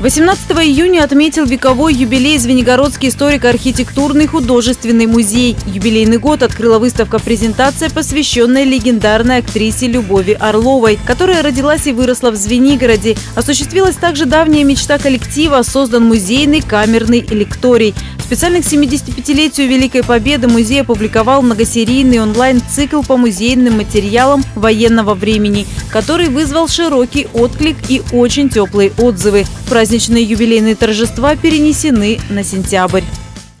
18 июня отметил вековой юбилей Звенигородский историко-архитектурный художественный музей. Юбилейный год открыла выставка-презентация, посвященная легендарной актрисе Любови Орловой, которая родилась и выросла в Звенигороде. Осуществилась также давняя мечта коллектива, создан музейный камерный лекторий. Специально к 75-летию Великой Победы музей опубликовал многосерийный онлайн-цикл по музейным материалам военного времени, который вызвал широкий отклик и очень теплые отзывы. Праздничные юбилейные торжества перенесены на сентябрь.